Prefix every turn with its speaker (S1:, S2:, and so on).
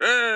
S1: Hey!